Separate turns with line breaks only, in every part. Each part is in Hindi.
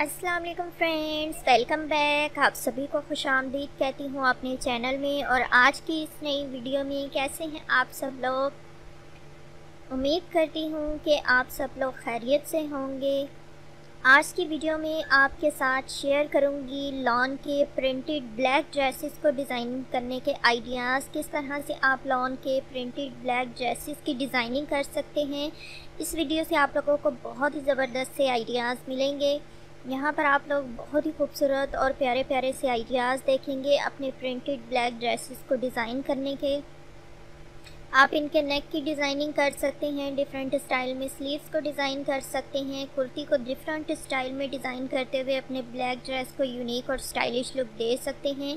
अस्सलाम वालेकुम फ्रेंड्स, वेलकम बैक। आप सभी को खुश आमदीद कहती हूँ अपने चैनल में। और आज की इस नई वीडियो में कैसे हैं आप सब लोग? उम्मीद करती हूँ कि आप सब लोग खैरियत से होंगे। आज की वीडियो में आपके साथ शेयर करूँगी लॉन के प्रिंटेड ब्लैक ड्रेसेस को डिज़ाइनिंग करने के आइडियाज़। किस तरह से आप लॉन के प्रिंटेड ब्लैक ड्रेसेस की डिज़ाइनिंग कर सकते हैं। इस वीडियो से आप लोगों को बहुत ही ज़बरदस्त से आइडियाज़ मिलेंगे। यहाँ पर आप लोग बहुत ही खूबसूरत और प्यारे प्यारे से आइडियाज़ देखेंगे अपने प्रिंटेड ब्लैक ड्रेसेस को डिज़ाइन करने के। आप इनके नेक की डिज़ाइनिंग कर सकते हैं डिफरेंट स्टाइल में स्लीव्स को डिज़ाइन कर सकते हैं, कुर्ती को डिफरेंट स्टाइल में डिज़ाइन करते हुए अपने ब्लैक ड्रेस को यूनिक और स्टाइलिश लुक दे सकते हैं।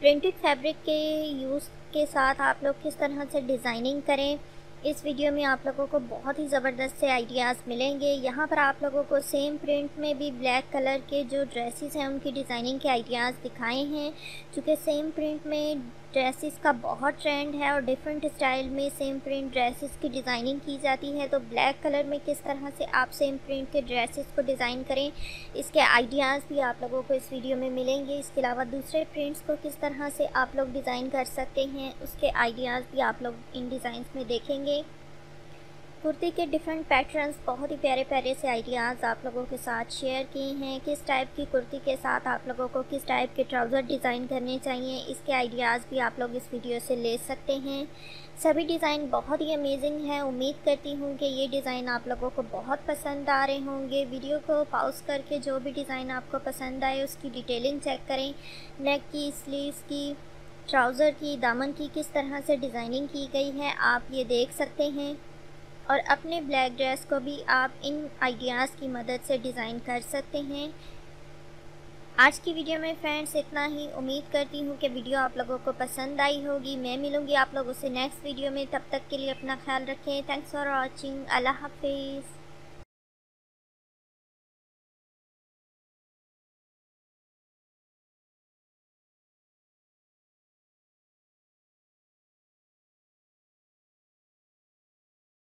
प्रिंटेड फैब्रिक के यूज़ के साथ आप लोग किस तरह से डिज़ाइनिंग करें इस वीडियो में आप लोगों को बहुत ही ज़बरदस्त से आइडियाज़ मिलेंगे। यहाँ पर आप लोगों को सेम प्रिंट में भी ब्लैक कलर के जो ड्रेसेस हैं, उनकी डिज़ाइनिंग के आइडियाज़ दिखाए हैं। चूँकि सेम प्रिंट में ड्रेसेस का बहुत ट्रेंड है और डिफरेंट स्टाइल में सेम प्रिंट ड्रेसेस की डिज़ाइनिंग की जाती है। तो ब्लैक कलर में किस तरह से आप सेम प्रिंट के ड्रेसेस को डिज़ाइन करें, इसके आइडियाज़ भी आप लोगों को इस वीडियो में मिलेंगे। इसके अलावा दूसरे प्रिंट्स को किस तरह से आप लोग डिज़ाइन कर सकते हैं, उसके आइडियाज़ भी आप लोग इन डिज़ाइंस में देखेंगे। कुर्ती के डिफरेंट पैटर्न्स बहुत ही प्यारे प्यारे से आइडियाज़ आप लोगों के साथ शेयर किए हैं। किस टाइप की कुर्ती के साथ आप लोगों को किस टाइप के ट्राउज़र डिज़ाइन करने चाहिए, इसके आइडियाज़ भी आप लोग इस वीडियो से ले सकते हैं। सभी डिज़ाइन बहुत ही अमेजिंग है। उम्मीद करती हूँ कि ये डिज़ाइन आप लोगों को बहुत पसंद आ रहे होंगे। वीडियो को पाउज करके जो भी डिज़ाइन आपको पसंद आए, उसकी डिटेलिंग चेक करें। नेक की स्लीव्स की ट्राउज़र की, दामन की, किस तरह से डिज़ाइनिंग की गई है, आप ये देख सकते हैं। और अपने ब्लैक ड्रेस को भी आप इन आइडियाज़ की मदद से डिज़ाइन कर सकते हैं। आज की वीडियो में फ्रेंड्स इतना ही। उम्मीद करती हूँ कि वीडियो आप लोगों को पसंद आई होगी। मैं मिलूँगी आप लोगों से नेक्स्ट वीडियो में। तब तक के लिए अपना ख्याल रखें। थैंक्स फॉर वॉचिंग अल्लाह हाफिज़।